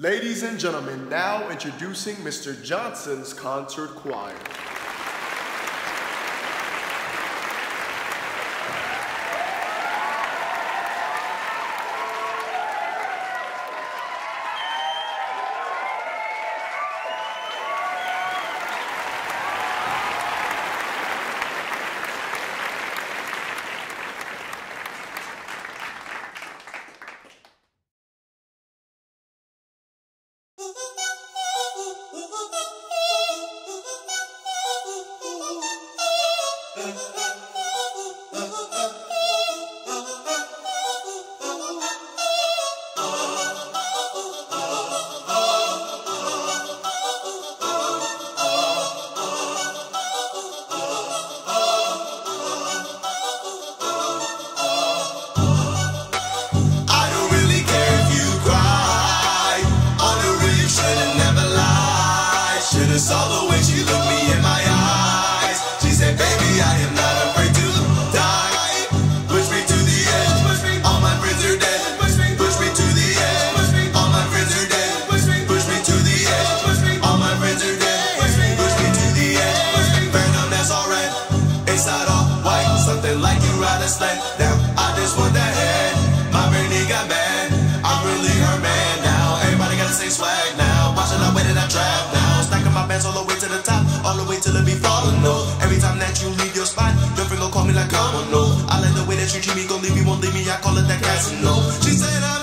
Ladies and gentlemen, now introducing Mr. Johnson's Concert Choir. It's all the at that casino. She said, I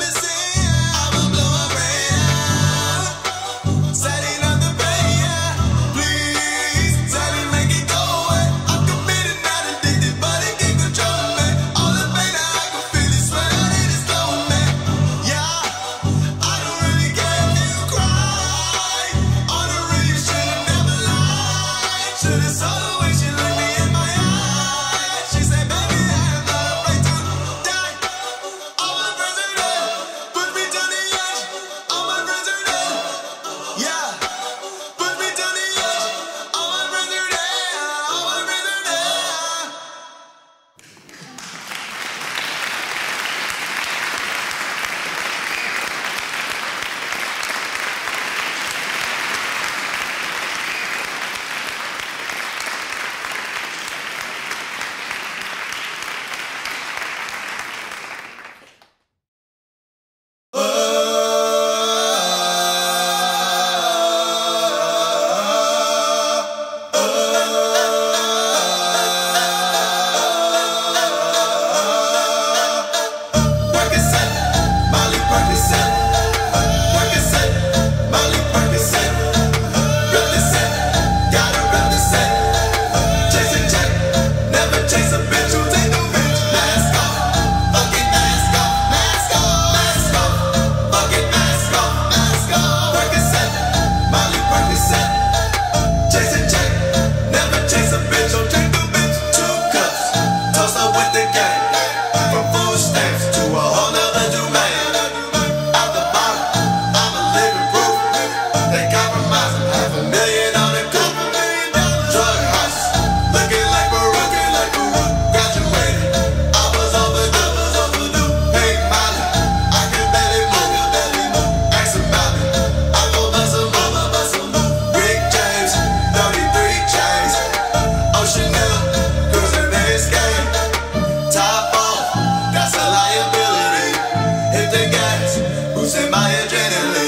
adrenaline.